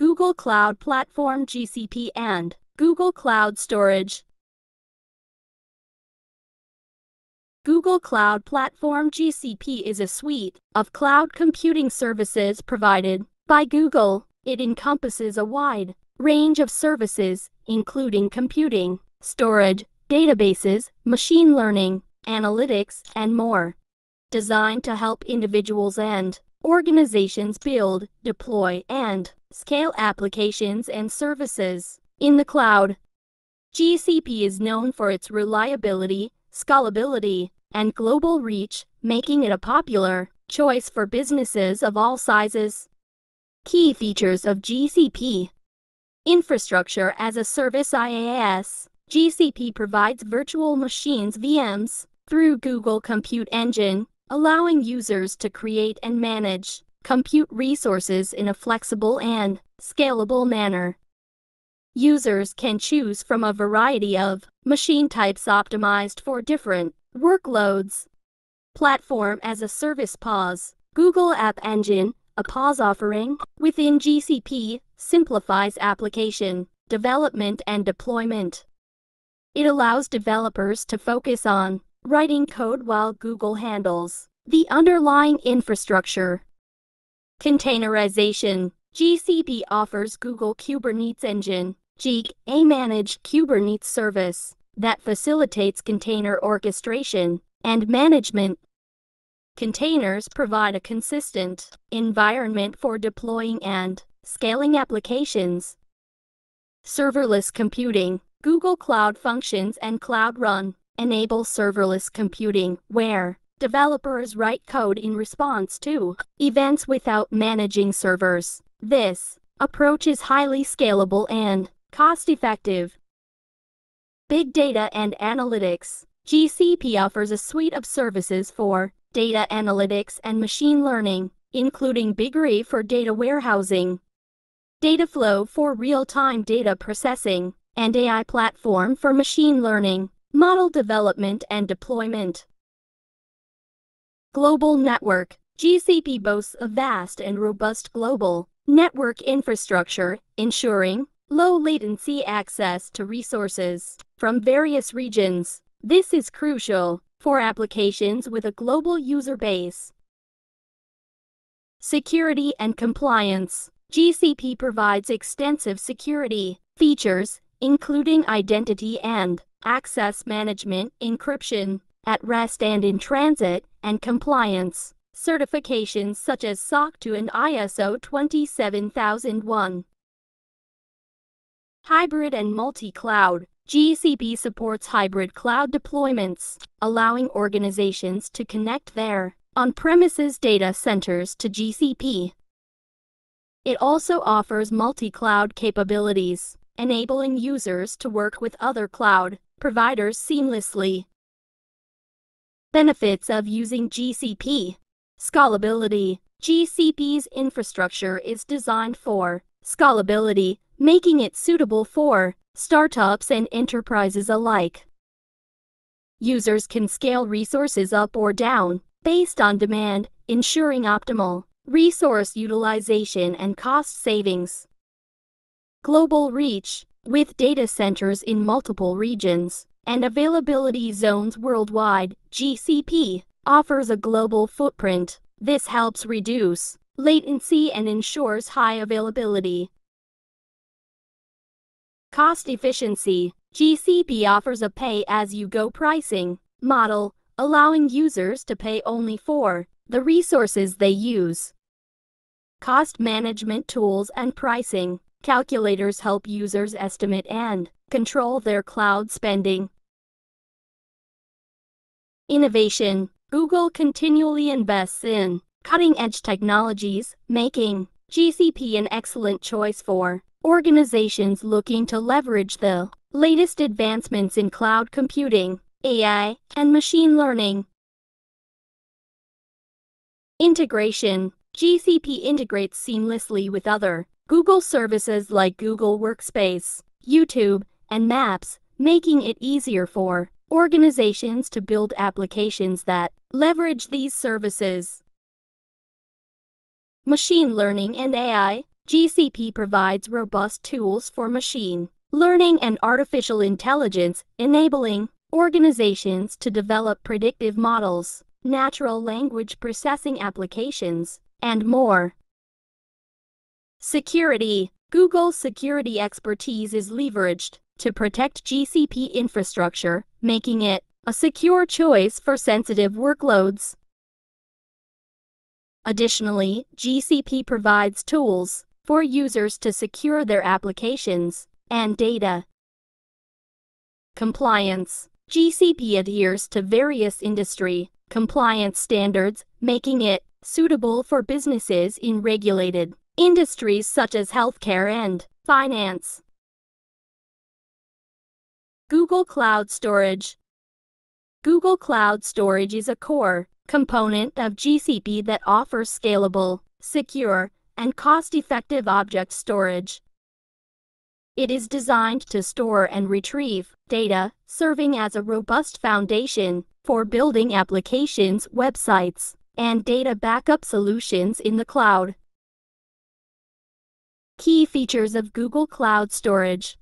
Google Cloud Platform GCP and Google Cloud Storage. Google Cloud Platform GCP is a suite of cloud computing services provided by Google. It encompasses a wide range of services, including computing, storage, databases, machine learning, analytics, and more. Designed to help individuals and organizations build, deploy, and scale applications and services in the cloud. GCP is known for its reliability, scalability, and global reach, making it a popular choice for businesses of all sizes. Key features of GCP Infrastructure as a Service IaaS GCP provides virtual machines VMs through Google Compute Engine, allowing users to create and manage compute resources in a flexible and scalable manner. Users can choose from a variety of machine types optimized for different workloads. Platform as a Service PaaS Google App Engine, a PaaS offering within GCP, simplifies application development and deployment. It allows developers to focus on writing code while Google handles the underlying infrastructure. Containerization GCP offers Google Kubernetes Engine, GKE, a managed Kubernetes service that facilitates container orchestration and management. Containers provide a consistent environment for deploying and scaling applications. Serverless computing, Google Cloud Functions and Cloud Run enable serverless computing, where developers write code in response to events without managing servers. This approach is highly scalable and cost-effective. Big Data and Analytics GCP offers a suite of services for data analytics and machine learning, including BigQuery for data warehousing, Dataflow for real-time data processing, and AI Platform for machine learning model development and deployment. Global Network GCP boasts a vast and robust global network infrastructure, ensuring low latency access to resources from various regions. This is crucial for applications with a global user base. Security and compliance GCP provides extensive security features, including identity and access management, encryption, at rest and in transit, and compliance. Certifications such as SOC 2 and ISO 27001. Hybrid and multi-cloud. GCP supports hybrid cloud deployments, allowing organizations to connect their on-premises data centers to GCP. It also offers multi-cloud capabilities, enabling users to work with other cloud providers seamlessly. Benefits of using GCP Scalability GCP's infrastructure is designed for scalability, making it suitable for startups and enterprises alike. Users can scale resources up or down based on demand, ensuring optimal resource utilization and cost savings. Global reach with data centers in multiple regions and availability zones worldwide, GCP offers a global footprint. This helps reduce latency and ensures high availability. Cost efficiency GCP offers a pay as you go pricing model, allowing users to pay only for the resources they use. Cost management tools and pricing Calculators help users estimate and control their cloud spending. Innovation Google continually invests in cutting edge technologies, making GCP an excellent choice for organizations looking to leverage the latest advancements in cloud computing, AI, and machine learning. Integration GCP integrates seamlessly with other Google services like Google Workspace, YouTube, and Maps, making it easier for organizations to build applications that leverage these services. Machine learning and AI GCP provides robust tools for machine learning and artificial intelligence, enabling organizations to develop predictive models, natural language processing applications, and more. Security Google's security expertise is leveraged to protect GCP infrastructure, making it a secure choice for sensitive workloads. Additionally, GCP provides tools for users to secure their applications and data. Compliance GCP adheres to various industry compliance standards, making it suitable for businesses in regulated industries such as healthcare and finance. Google Cloud Storage Google Cloud Storage is a core component of GCP that offers scalable, secure, and cost-effective object storage. It is designed to store and retrieve data, serving as a robust foundation for building applications, websites, and data backup solutions in the cloud. Key features of Google Cloud Storage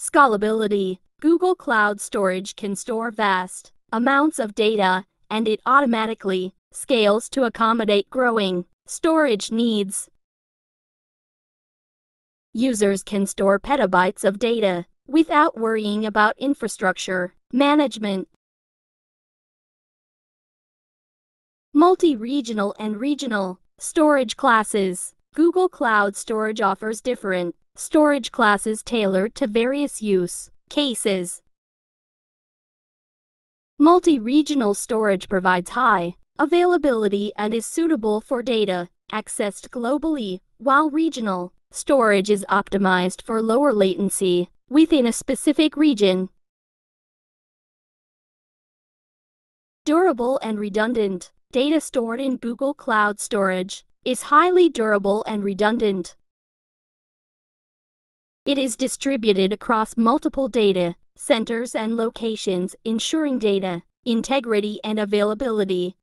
Scalability Google Cloud Storage can store vast amounts of data, and it automatically scales to accommodate growing storage needs. Users can store petabytes of data without worrying about infrastructure management. Multi-regional and regional storage classes. Google Cloud Storage offers different storage classes tailored to various use cases. Multi-regional storage provides high availability and is suitable for data accessed globally, while regional storage is optimized for lower latency within a specific region. Durable and redundant data stored in Google Cloud Storage is highly durable and redundant. It is distributed across multiple data centers and locations, ensuring data integrity and availability.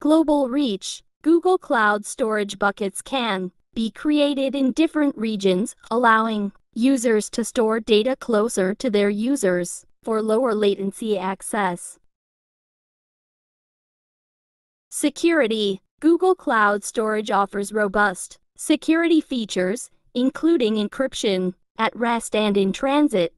Global reach Google Cloud Storage buckets can be created in different regions, allowing users to store data closer to their users for lower latency access. Security Google Cloud Storage offers robust security features, including encryption, at rest and in transit.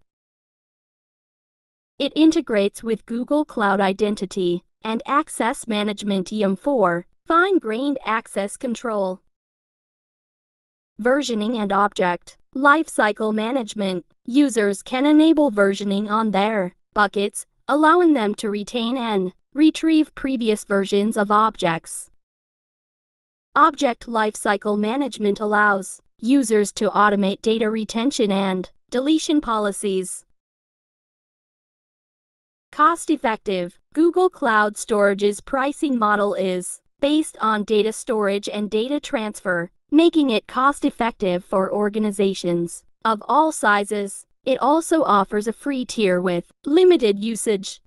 It integrates with Google Cloud Identity and Access Management EM4, fine-grained access control. Versioning and Object Lifecycle Management Users can enable versioning on their buckets, allowing them to retain and retrieve previous versions of objects. Object Lifecycle Management allows users to automate data retention and deletion policies. Cost-effective, Google Cloud Storage's pricing model is based on data storage and data transfer, making it cost-effective for organizations of all sizes. It also offers a free tier with limited usage.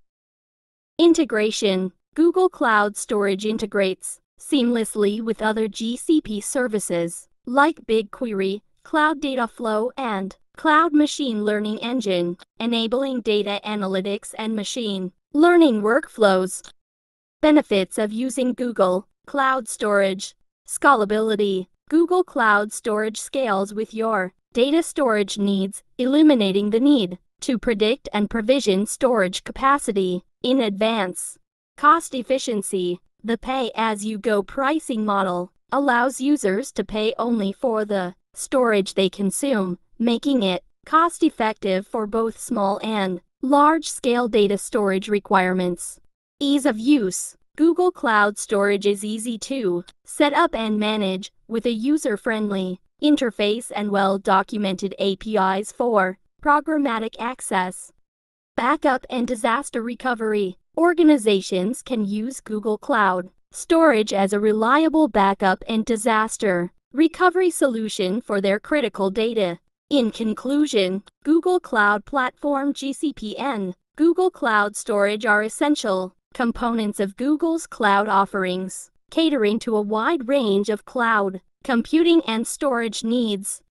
Integration Google Cloud Storage integrates seamlessly with other GCP services like BigQuery, Cloud Dataflow, and Cloud Machine Learning Engine, enabling data analytics and machine learning workflows. Benefits of using Google Cloud Storage Scalability Google Cloud Storage scales with your data storage needs, eliminating the need to predict and provision storage capacity in advance. Cost efficiency The pay as you go pricing model allows users to pay only for the storage they consume, making it cost effective for both small and large scale data storage requirements. Ease of use Google Cloud Storage is easy to set up and manage with a user friendly interface and well documented APIs for programmatic access. Backup and disaster recovery organizations can use Google Cloud storage as a reliable backup and disaster recovery solution for their critical data. In conclusion, Google Cloud Platform GCP Google Cloud Storage are essential components of Google's cloud offerings. catering to a wide range of cloud computing and storage needs.